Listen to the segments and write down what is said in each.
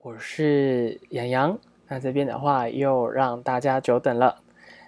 我是杨洋，那这边的话又让大家久等了。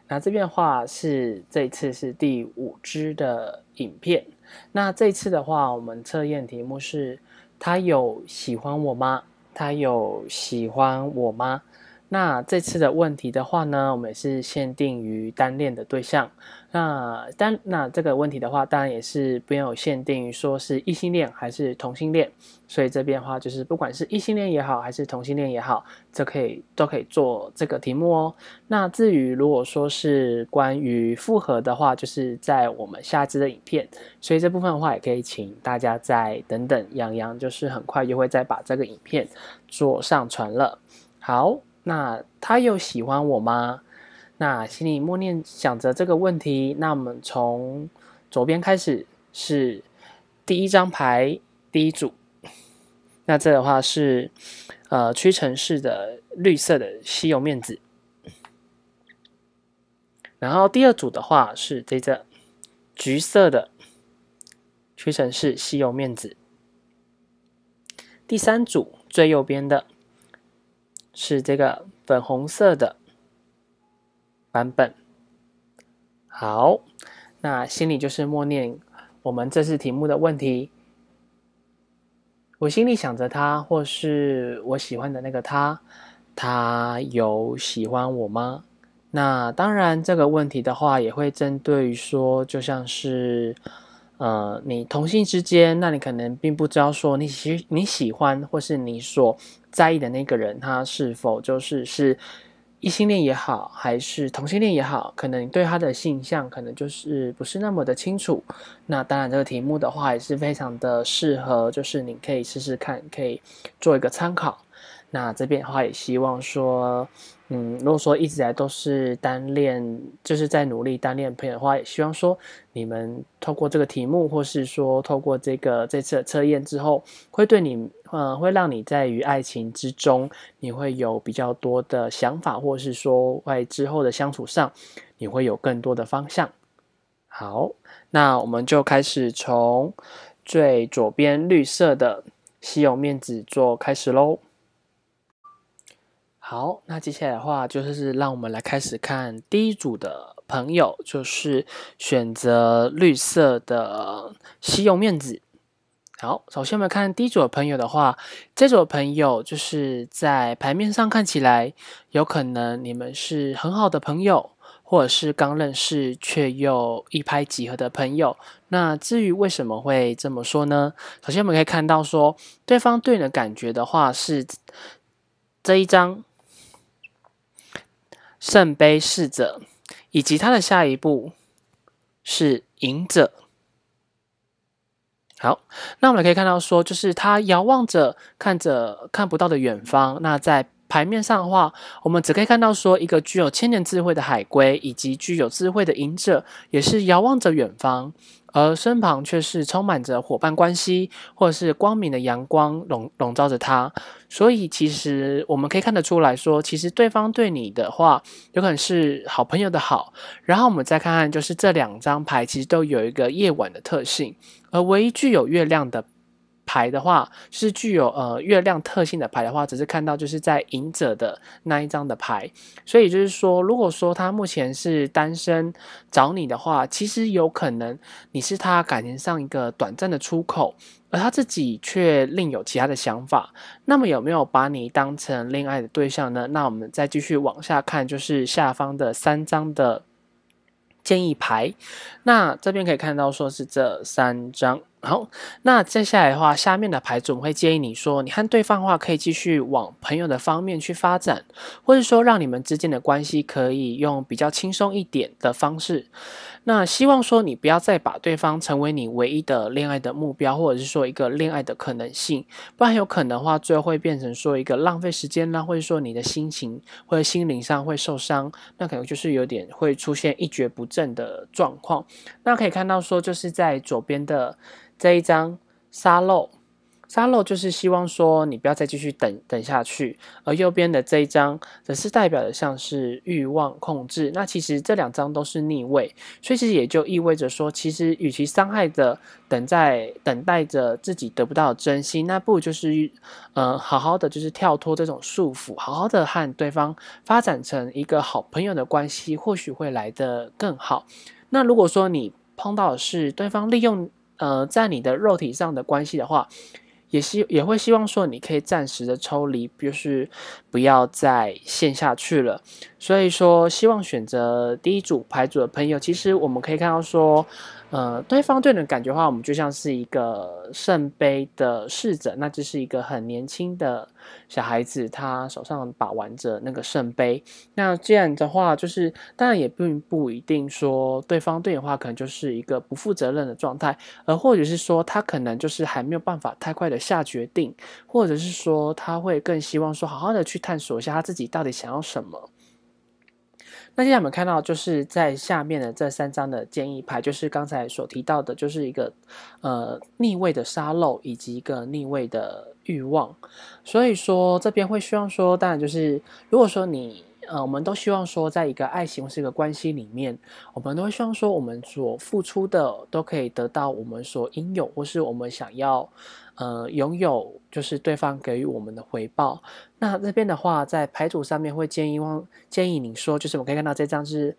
那这边的话是这次是第五支的影片。那这次的话，我们测验题目是：他有喜欢我吗？他有喜欢我吗？那这次的问题的话呢，我们是限定于单恋的对象。那但那这个问题的话，当然也是不用有限定于说是异性恋还是同性恋。所以这边的话，就是不管是异性恋也好，还是同性恋也好，这可以都可以做这个题目哦。那至于如果说是关于复合的话，就是在我们下支的影片。所以这部分的话，也可以请大家再等等，洋洋就是很快就会再把这个影片做上传了。好。那他有喜欢我吗？那心里默念想着这个问题。那我们从左边开始是第一张牌第一组。那这的话是呃屈臣氏的绿色的稀有面子。然后第二组的话是这个橘色的屈臣氏稀有面子。第三组最右边的。是这个粉红色的版本。好，那心里就是默念我们这次题目的问题。我心里想着他，或是我喜欢的那个他，他有喜欢我吗？那当然，这个问题的话，也会针对于说，就像是。呃，你同性之间，那你可能并不知道说你喜你喜欢或是你所在意的那个人，他是否就是是异性恋也好，还是同性恋也好，可能对他的性向可能就是不是那么的清楚。那当然，这个题目的话也是非常的适合，就是你可以试试看，可以做一个参考。那这边的话，也希望说。嗯，如果说一直来都是单恋，就是在努力单恋朋友的话，也希望说你们透过这个题目，或是说透过这个这次的测验之后，会对你，呃，会让你在于爱情之中，你会有比较多的想法，或是说在之后的相处上，你会有更多的方向。好，那我们就开始从最左边绿色的稀有面子做开始喽。好，那接下来的话就是让我们来开始看第一组的朋友，就是选择绿色的西柚面子。好，首先我们看第一组的朋友的话，这组朋友就是在牌面上看起来，有可能你们是很好的朋友，或者是刚认识却又一拍即合的朋友。那至于为什么会这么说呢？首先我们可以看到说，对方对你的感觉的话是这一张。圣杯侍者，以及他的下一步是隐者。好，那我们可以看到说，就是他遥望着看着看不到的远方。那在牌面上的话，我们只可以看到说，一个具有千年智慧的海龟，以及具有智慧的隐者，也是遥望着远方。而身旁却是充满着伙伴关系，或者是光明的阳光笼笼罩着他。所以，其实我们可以看得出来说，其实对方对你的话，有可能是好朋友的好。然后我们再看看，就是这两张牌其实都有一个夜晚的特性，而唯一具有月亮的。牌的话是具有呃月亮特性的牌的话，只是看到就是在隐者的那一张的牌，所以就是说，如果说他目前是单身找你的话，其实有可能你是他感情上一个短暂的出口，而他自己却另有其他的想法。那么有没有把你当成恋爱的对象呢？那我们再继续往下看，就是下方的三张的建议牌。那这边可以看到说是这三张。好，那接下来的话，下面的牌组我会建议你说，你和对方的话可以继续往朋友的方面去发展，或者说让你们之间的关系可以用比较轻松一点的方式。那希望说你不要再把对方成为你唯一的恋爱的目标，或者是说一个恋爱的可能性，不然有可能的话，最后会变成说一个浪费时间啦，或者说你的心情或者心灵上会受伤，那可能就是有点会出现一蹶不振的状况。那可以看到说，就是在左边的。这一张沙漏，沙漏就是希望说你不要再继续等等下去，而右边的这一张则是代表的像是欲望控制。那其实这两张都是逆位，所以其实也就意味着说，其实与其伤害着等在等待着自己得不到真心，那不如就是呃好好的就是跳脱这种束缚，好好的和对方发展成一个好朋友的关系，或许会来得更好。那如果说你碰到的是对方利用呃在你的肉体上的关系的话，也希也会希望说你可以暂时的抽离，就是不要再陷下去了。所以说，希望选择第一组牌组的朋友，其实我们可以看到说。呃，对方对你的感觉的话，我们就像是一个圣杯的侍者，那就是一个很年轻的小孩子，他手上把玩着那个圣杯。那这样的话，就是当然也并不一定说对方对你的话，可能就是一个不负责任的状态，而或者是说他可能就是还没有办法太快的下决定，或者是说他会更希望说好好的去探索一下他自己到底想要什么。那现在我们看到，就是在下面的这三张的建议牌，就是刚才所提到的，就是一个呃逆位的沙漏，以及一个逆位的欲望。所以说这边会希望说，当然就是如果说你。呃，我们都希望说，在一个爱情或是一个关系里面，我们都会希望说，我们所付出的都可以得到我们所应有，或是我们想要，呃，拥有，就是对方给予我们的回报。那这边的话，在牌组上面会建议望建议你说，就是我们可以看到这张是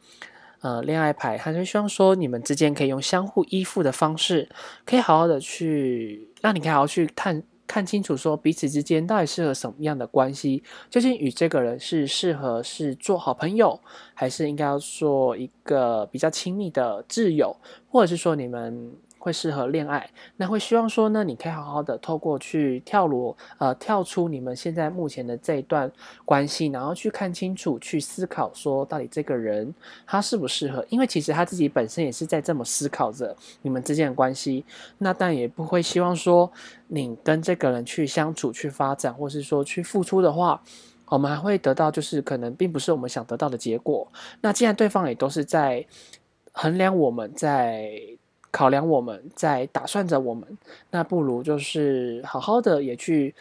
呃恋爱牌，他就希望说你们之间可以用相互依附的方式，可以好好的去，让你可以好好去探。看清楚，说彼此之间到底适合什么样的关系？究竟与这个人是适合是做好朋友，还是应该要做一个比较亲密的挚友，或者是说你们？会适合恋爱，那会希望说呢，你可以好好的透过去跳裸，呃，跳出你们现在目前的这一段关系，然后去看清楚，去思考说到底这个人他适不适合，因为其实他自己本身也是在这么思考着你们之间的关系，那但也不会希望说你跟这个人去相处、去发展，或是说去付出的话，我们还会得到就是可能并不是我们想得到的结果。那既然对方也都是在衡量我们在。考量我们在打算着我们，那不如就是好好的也去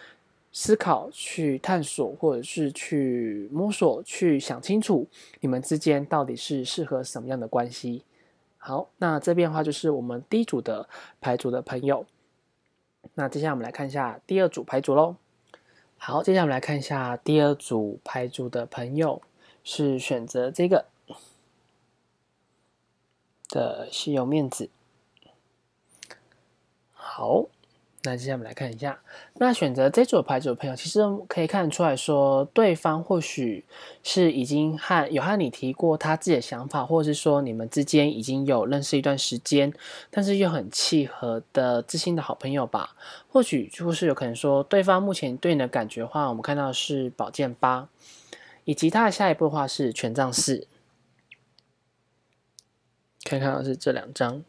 思考、去探索，或者是去摸索、去想清楚你们之间到底是适合什么样的关系。好，那这边的话就是我们第一组的牌组的朋友。那接下来我们来看一下第二组牌组喽。好，接下来我们来看一下第二组牌组的朋友是选择这个的稀有面子。好，那接下来我们来看一下，那选择这组牌组的朋友，其实可以看出来说，对方或许是已经和有和你提过他自己的想法，或者是说你们之间已经有认识一段时间，但是又很契合的知心的好朋友吧。或许就是有可能说，对方目前对你的感觉话，我们看到是宝剑八，以及他的下一步的话是权杖四，可以看到是这两张。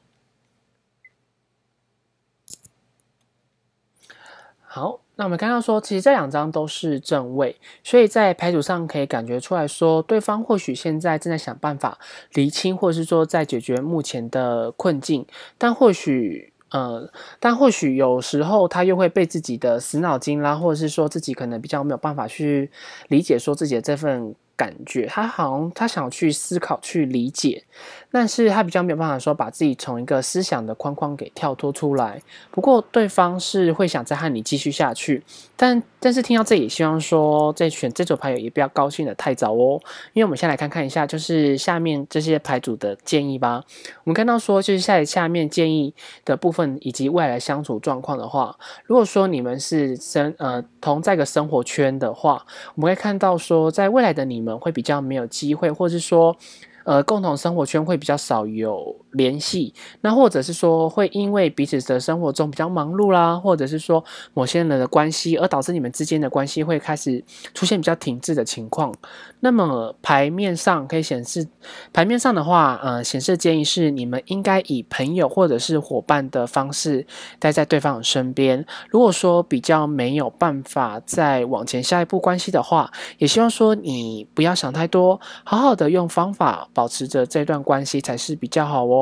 好，那我们刚刚说，其实这两张都是正位，所以在牌组上可以感觉出来说，对方或许现在正在想办法厘清，或者是说在解决目前的困境，但或许，呃，但或许有时候他又会被自己的死脑筋啦，或者是说自己可能比较没有办法去理解说自己的这份。感觉他好像他想去思考去理解，但是他比较没有办法说把自己从一个思想的框框给跳脱出来。不过对方是会想再和你继续下去，但但是听到这里，希望说在选这组牌友也不要高兴的太早哦，因为我们先来看看一下，就是下面这些牌组的建议吧。我们看到说就是在下面建议的部分以及未来相处状况的话，如果说你们是生呃同在一个生活圈的话，我们会看到说在未来的你们。会比较没有机会，或是说。呃，共同生活圈会比较少有联系，那或者是说会因为彼此的生活中比较忙碌啦，或者是说某些人的关系，而导致你们之间的关系会开始出现比较停滞的情况。那么牌面上可以显示，牌面上的话，呃，显示建议是你们应该以朋友或者是伙伴的方式待在对方的身边。如果说比较没有办法再往前下一步关系的话，也希望说你不要想太多，好好的用方法。保持着这段关系才是比较好哦。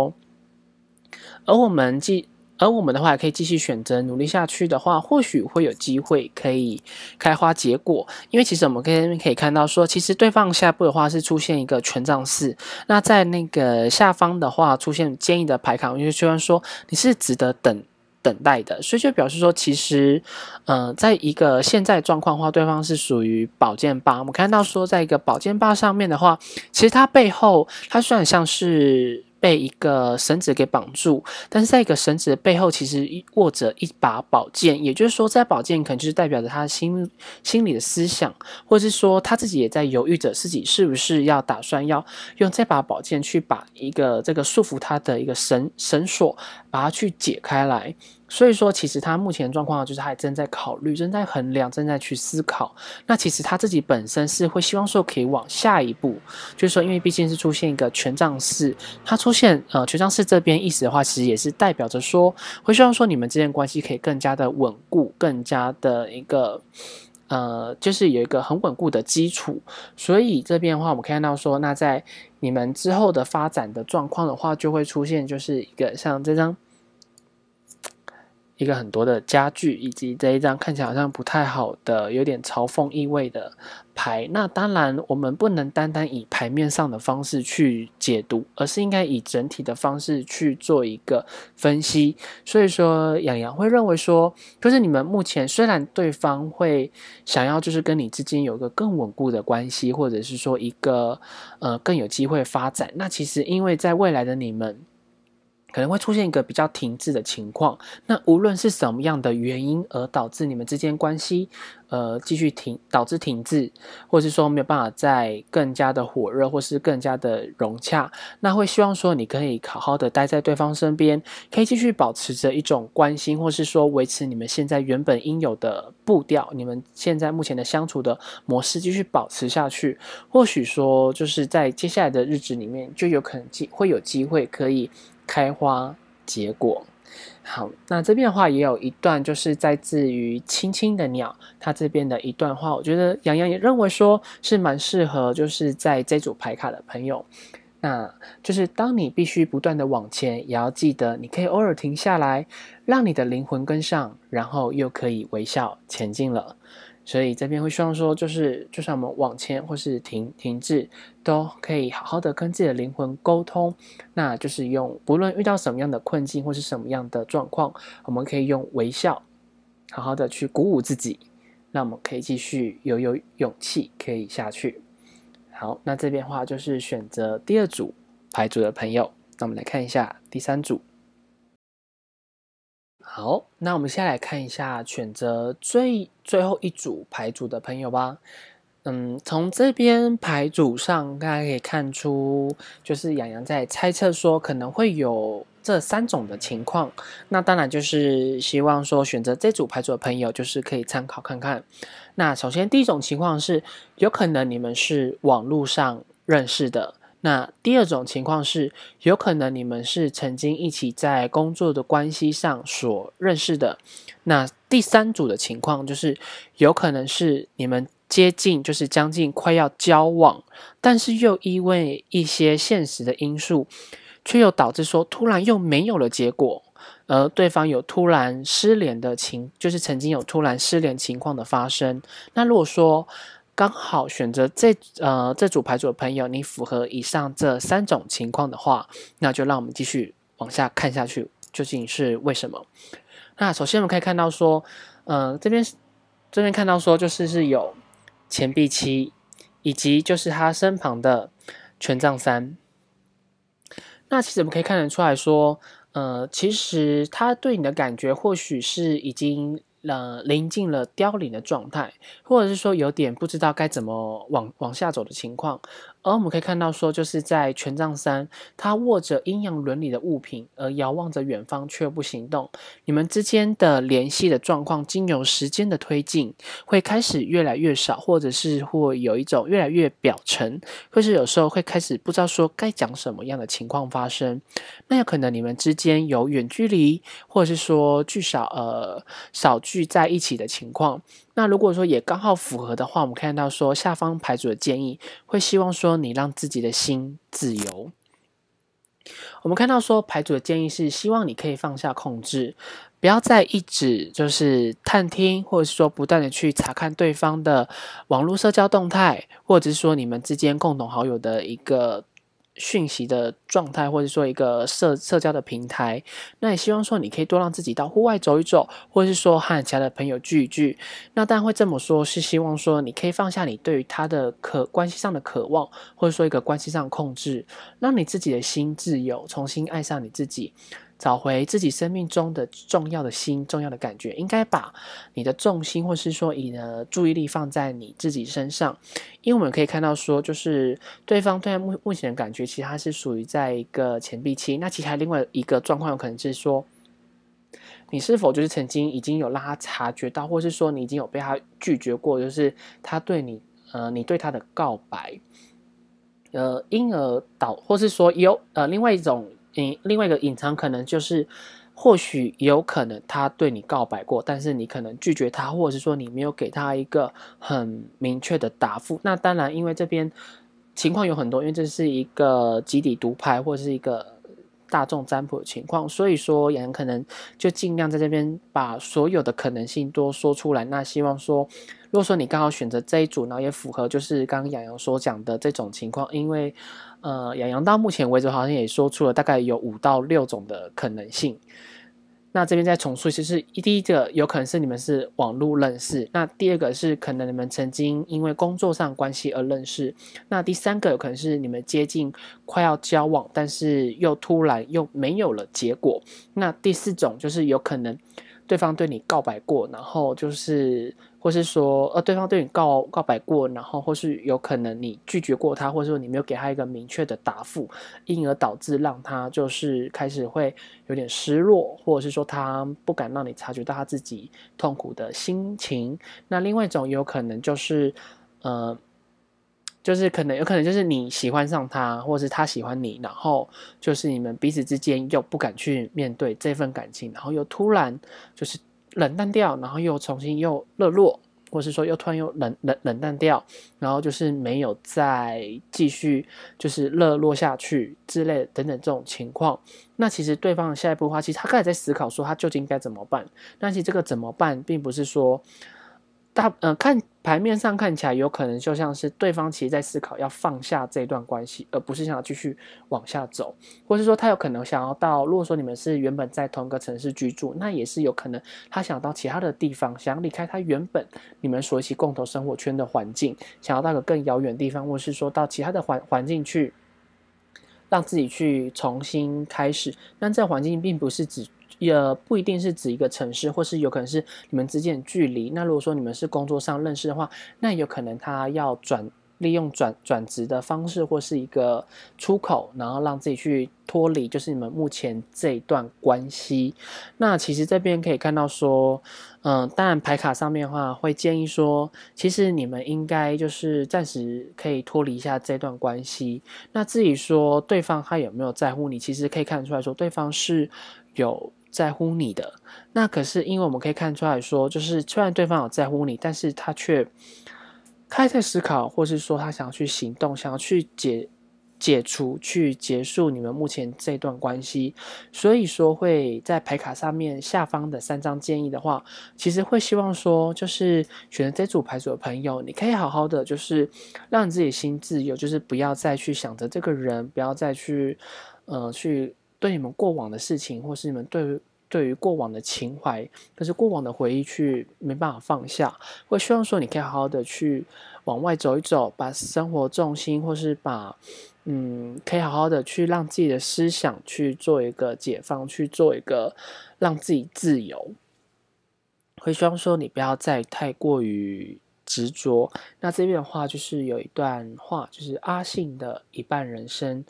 而我们继而我们的话也，可以继续选择努力下去的话，或许会有机会可以开花结果。因为其实我们可以可以看到说，其实对方下一步的话是出现一个权杖四，那在那个下方的话出现建议的牌卡，我就虽然说你是值得等。等待的，所以就表示说，其实，呃，在一个现在状况的话，对方是属于宝剑八。我们看到说，在一个宝剑八上面的话，其实它背后，它虽然像是。被一个绳子给绑住，但是在一个绳子的背后，其实握着一把宝剑，也就是说，在宝剑可能就是代表着他心心里的思想，或者是说他自己也在犹豫着自己是不是要打算要用这把宝剑去把一个这个束缚他的一个绳绳索，把它去解开来。所以说，其实他目前状况就是还正在考虑、正在衡量、正在去思考。那其实他自己本身是会希望说可以往下一步，就是说，因为毕竟是出现一个权杖四，他出现呃权杖四这边意思的话，其实也是代表着说，会希望说你们之间关系可以更加的稳固，更加的一个呃，就是有一个很稳固的基础。所以这边的话，我们看到说，那在你们之后的发展的状况的话，就会出现就是一个像这张。一个很多的家具，以及这一张看起来好像不太好的、有点嘲讽意味的牌。那当然，我们不能单单以牌面上的方式去解读，而是应该以整体的方式去做一个分析。所以说，洋洋会认为说，就是你们目前虽然对方会想要就是跟你之间有一个更稳固的关系，或者是说一个呃更有机会发展，那其实因为在未来的你们。可能会出现一个比较停滞的情况。那无论是什么样的原因而导致你们之间关系，呃，继续停，导致停滞，或是说没有办法再更加的火热，或是更加的融洽，那会希望说你可以好好的待在对方身边，可以继续保持着一种关心，或是说维持你们现在原本应有的步调，你们现在目前的相处的模式继续保持下去。或许说就是在接下来的日子里面，就有可能机会有机会可以。开花结果，好，那这边的话也有一段，就是在自于青青的鸟，它这边的一段话，我觉得洋洋也认为说是蛮适合，就是在这组牌卡的朋友，那就是当你必须不断的往前，也要记得你可以偶尔停下来，让你的灵魂跟上，然后又可以微笑前进了。所以这边会希望说，就是就算我们往前或是停停滞，都可以好好的跟自己的灵魂沟通。那就是用不论遇到什么样的困境或是什么样的状况，我们可以用微笑，好好的去鼓舞自己，那我们可以继续有有勇气可以下去。好，那这边的话就是选择第二组牌组的朋友，那我们来看一下第三组。好，那我们先来看一下选择最最后一组牌组的朋友吧。嗯，从这边牌组上，大家可以看出，就是洋洋在猜测说可能会有这三种的情况。那当然就是希望说选择这组牌组的朋友，就是可以参考看看。那首先第一种情况是，有可能你们是网络上认识的。那第二种情况是，有可能你们是曾经一起在工作的关系上所认识的。那第三组的情况就是，有可能是你们接近，就是将近快要交往，但是又因为一些现实的因素，却又导致说突然又没有了结果，而对方有突然失联的情，就是曾经有突然失联情况的发生。那如果说，刚好选择这呃这组牌组的朋友，你符合以上这三种情况的话，那就让我们继续往下看下去，究竟是为什么？那首先我们可以看到说，呃这边这边看到说就是是有钱币七，以及就是他身旁的权杖三。那其实我们可以看得出来说，呃其实他对你的感觉或许是已经。呃，临近了凋零的状态，或者是说有点不知道该怎么往往下走的情况。而我们可以看到，说就是在权杖三，他握着阴阳伦理的物品，而遥望着远方却不行动。你们之间的联系的状况，经由时间的推进，会开始越来越少，或者是会有一种越来越表层，或是有时候会开始不知道说该讲什么样的情况发生。那有可能你们之间有远距离，或者是说聚少呃少聚在一起的情况。那如果说也刚好符合的话，我们看到说下方牌组的建议会希望说你让自己的心自由。我们看到说牌组的建议是希望你可以放下控制，不要再一直就是探听，或者是说不断的去查看对方的网络社交动态，或者是说你们之间共同好友的一个。讯息的状态，或者说一个社社交的平台，那也希望说你可以多让自己到户外走一走，或者是说和其他的朋友聚一聚。那当然会这么说，是希望说你可以放下你对于他的可关系上的渴望，或者说一个关系上的控制，让你自己的心自由，重新爱上你自己。找回自己生命中的重要的心，重要的感觉，应该把你的重心，或是说你的注意力放在你自己身上，因为我们可以看到说，就是对方对目目前的感觉，其实他是属于在一个前臂期。那其实还另外一个状况，有可能是说，你是否就是曾经已经有让他察觉到，或是说你已经有被他拒绝过，就是他对你，呃，你对他的告白，呃，因而导，或是说有呃另外一种。嗯，另外一个隐藏可能就是，或许有可能他对你告白过，但是你可能拒绝他，或者是说你没有给他一个很明确的答复。那当然，因为这边情况有很多，因为这是一个集体独拍或者是一个大众占卜的情况，所以说也可能就尽量在这边把所有的可能性都说出来。那希望说。如果说你刚好选择这一组，然后也符合就是刚刚杨洋所讲的这种情况，因为呃，杨洋到目前为止好像也说出了大概有五到六种的可能性。那这边再重述，其实第一个有可能是你们是网络认识，那第二个是可能你们曾经因为工作上关系而认识，那第三个有可能是你们接近快要交往，但是又突然又没有了结果。那第四种就是有可能对方对你告白过，然后就是。或是说，呃，对方对你告告白过，然后或是有可能你拒绝过他，或者说你没有给他一个明确的答复，因而导致让他就是开始会有点失落，或者是说他不敢让你察觉到他自己痛苦的心情。那另外一种有可能就是，呃，就是可能有可能就是你喜欢上他，或者是他喜欢你，然后就是你们彼此之间又不敢去面对这份感情，然后又突然就是。冷淡掉，然后又重新又热络，或是说又突然又冷冷冷淡掉，然后就是没有再继续就是热络下去之类等等这种情况。那其实对方的下一步的话，其实他开始在思考说他究竟该怎么办。但其实这个怎么办，并不是说。大呃，看牌面上看起来有可能就像是对方其实在思考要放下这段关系，而不是想要继续往下走，或是说他有可能想要到，如果说你们是原本在同一个城市居住，那也是有可能他想到其他的地方，想要离开他原本你们所一起共同生活圈的环境，想要到个更遥远的地方，或是说到其他的环环境去，让自己去重新开始。但这环境并不是指。也不一定是指一个城市，或是有可能是你们之间的距离。那如果说你们是工作上认识的话，那有可能他要转利用转转职的方式，或是一个出口，然后让自己去脱离，就是你们目前这一段关系。那其实这边可以看到说，嗯，当然牌卡上面的话会建议说，其实你们应该就是暂时可以脱离一下这段关系。那至于说对方他有没有在乎你，其实可以看出来说，对方是有。在乎你的那可是，因为我们可以看出来说，就是虽然对方有在乎你，但是他却开在思考，或是说他想要去行动，想要去解解除、去结束你们目前这段关系。所以说会在牌卡上面下方的三张建议的话，其实会希望说，就是选择这组牌组的朋友，你可以好好的，就是让你自己心自由，就是不要再去想着这个人，不要再去呃去。对你们过往的事情，或是你们对对于过往的情怀，可是过往的回忆去没办法放下，会希望说你可以好好的去往外走一走，把生活重心，或是把嗯，可以好好的去让自己的思想去做一个解放，去做一个让自己自由。会希望说你不要再太过于执着。那这边的话，就是有一段话，就是阿信的一半人生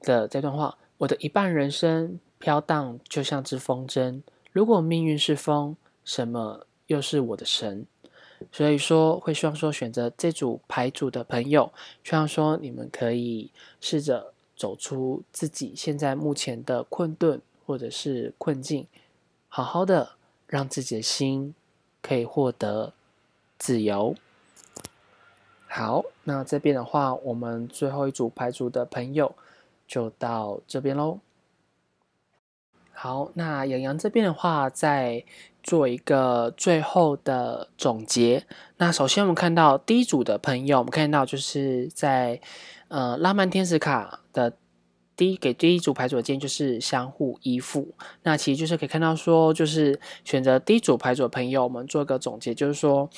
的这段话。我的一半人生飘荡，就像只风筝。如果命运是风，什么又是我的神？所以说，会希望说选择这组牌组的朋友，希望说你们可以试着走出自己现在目前的困顿或者是困境，好好的让自己的心可以获得自由。好，那这边的话，我们最后一组牌组的朋友。就到这边喽。好，那杨洋这边的话，再做一个最后的总结。那首先我们看到第一组的朋友，我们看到就是在呃浪漫天使卡的。第一给第一组牌组的建议就是相互依附，那其实就是可以看到说，就是选择第一组牌组的朋友，我们做一个总结，就是说。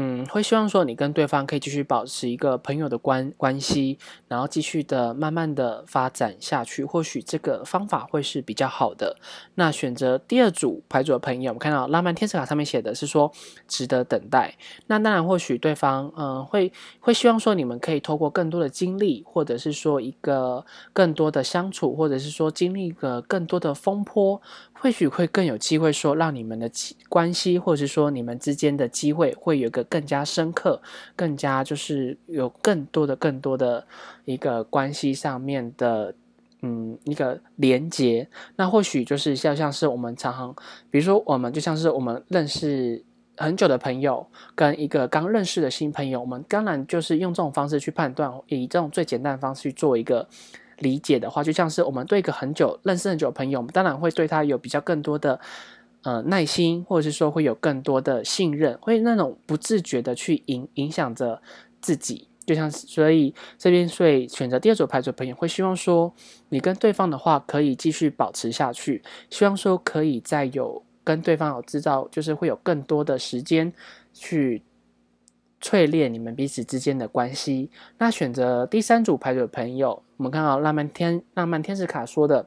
嗯，会希望说你跟对方可以继续保持一个朋友的关关系，然后继续的慢慢的发展下去，或许这个方法会是比较好的。那选择第二组牌组的朋友，我们看到浪漫天使卡上面写的是说值得等待。那当然，或许对方嗯会会希望说你们可以透过更多的经历，或者是说一个更多的相处，或者是说经历一个更多的风波。或许会更有机会说，让你们的关系，或者是说你们之间的机会，会有个更加深刻、更加就是有更多的、更多的一个关系上面的，嗯，一个连接。那或许就是像像是我们常常，比如说我们就像是我们认识很久的朋友，跟一个刚认识的新朋友，我们当然就是用这种方式去判断，以这种最简单的方式去做一个。理解的话，就像是我们对一个很久认识很久的朋友，我们当然会对他有比较更多的呃耐心，或者是说会有更多的信任，会那种不自觉的去影影响着自己。就像所以这边所以选择第二组牌组的朋友，会希望说你跟对方的话可以继续保持下去，希望说可以再有跟对方有制造，就是会有更多的时间去。淬炼你们彼此之间的关系。那选择第三组牌的朋友，我们看到浪漫天浪漫天使卡说的，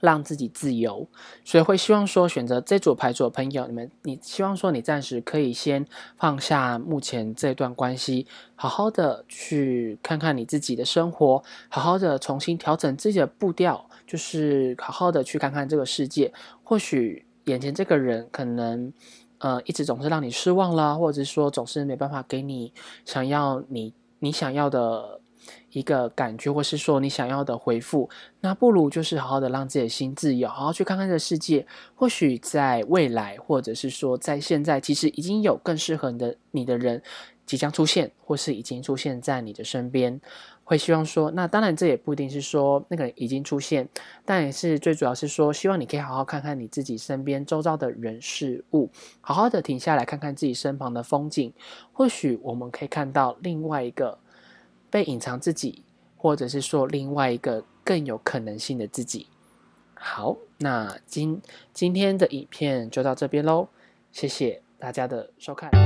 让自己自由，所以会希望说选择这组牌组的朋友，你们你希望说你暂时可以先放下目前这段关系，好好的去看看你自己的生活，好好的重新调整自己的步调，就是好好的去看看这个世界。或许眼前这个人可能。呃，一直总是让你失望啦，或者是说总是没办法给你想要你你想要的一个感觉，或是说你想要的回复，那不如就是好好的让自己的心自由，好好去看看这个世界。或许在未来，或者是说在现在，其实已经有更适合你的你的人即将出现，或是已经出现在你的身边。会希望说，那当然这也不一定是说那个人已经出现，但也是最主要是说，希望你可以好好看看你自己身边周遭的人事物，好好的停下来看看自己身旁的风景，或许我们可以看到另外一个被隐藏自己，或者是说另外一个更有可能性的自己。好，那今今天的影片就到这边喽，谢谢大家的收看。